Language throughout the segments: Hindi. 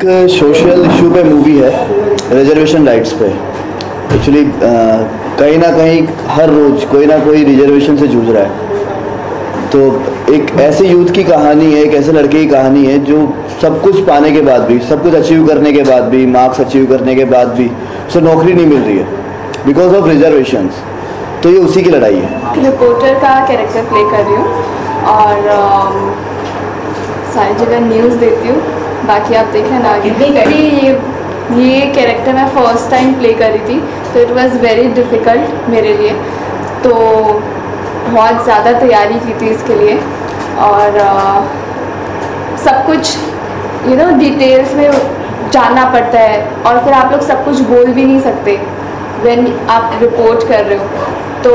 एक सोशल इशू पे मूवी है रिजर्वेशन राइट्स पे। एक्चुअली कहीं ना कहीं हर रोज कोई ना कोई रिजर्वेशन से जूझ रहा है। तो एक ऐसे यूथ की कहानी है, एक ऐसे लड़के की कहानी है, जो सब कुछ पाने के बाद भी, सब कुछ अचीव करने के बाद भी मार्क्स अचीव करने के बाद भी, उसे नौकरी नहीं मिल रही है। बिकॉज़ ऑफ़ रिजर्वेशन तो ये उसी की लड़ाई है। रिपोर्टर का कैरेक्टर प्ले कर रही हूँ, और सारी जगह न्यूज़ देती हूँ। बाकी आप देख लेना आगे ये ये कैरेक्टर मैं फ़र्स्ट टाइम प्ले कर रही थी तो इट वाज वेरी डिफ़िकल्ट मेरे लिए। तो बहुत ज़्यादा तैयारी की थी इसके लिए। और अ, सब कुछ यू नो डिटेल्स में जानना पड़ता है। और फिर आप लोग सब कुछ बोल भी नहीं सकते व्हेन आप रिपोर्ट कर रहे हो। तो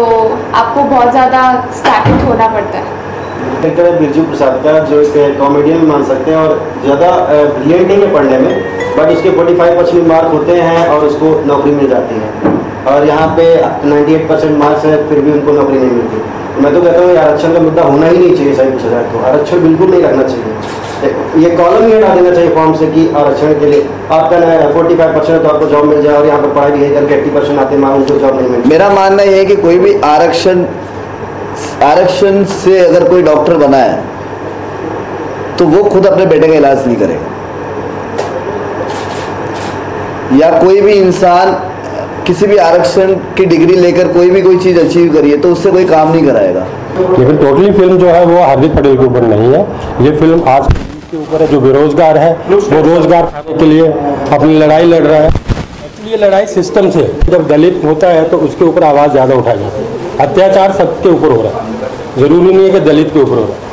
आपको बहुत ज़्यादा स्टैटिक होना पड़ता है। कैरेक्टर है बिरजू प्रसाद का, जो एक कॉमेडियन मान सकते हैं और ज़्यादा ब्रिलियंट नहीं है पढ़ने में बट उसके 45 परसेंट मार्क होते हैं और उसको नौकरी मिल जाती है। और यहाँ पे 98 परसेंट मार्क्स है, फिर भी उनको नौकरी नहीं मिलती। मैं तो कहता हूँ आरक्षण का मुद्दा होना ही नहीं चाहिए सही पूछा जाए तो आरक्षण बिल्कुल नहीं रखना चाहिए। ये कॉलम ही हटा देना चाहिए फॉर्म से कि आरक्षण के लिए। आपका फोर्टी फाइव परसेंट तो आपको जॉब मिल जाए और यहाँ पर पढ़ाई लिखाई करके एट्टी परसेंट आते मार उनको जॉब नहीं मिलती। मेरा मानना यह है कि कोई भी आरक्षण आरक्षण से अगर कोई डॉक्टर बना है तो वो खुद अपने बेटे का इलाज नहीं करेगा या कोई भी इंसान किसी भी आरक्षण की डिग्री लेकर कोई भी कोई चीज़ अचीव करिए तो उससे कोई काम नहीं कराएगा। लेकिन टोटली फ़िल्म जो है, वो हार्दिक पटेल के ऊपर नहीं है। ये फ़िल्म आज के ऊपर है, जो बेरोजगार है, वो रोज़गार पाने के लिए अपनी लड़ाई लड़ रहा है। एक्चुअली ये लड़ाई सिस्टम से, जब दलित होता है तो उसके ऊपर आवाज़ ज़्यादा उठाई जाती है। अत्याचार सबके ऊपर हो रहा है। ज़रूरी नहीं है कि दलित के ऊपर हो रहा है।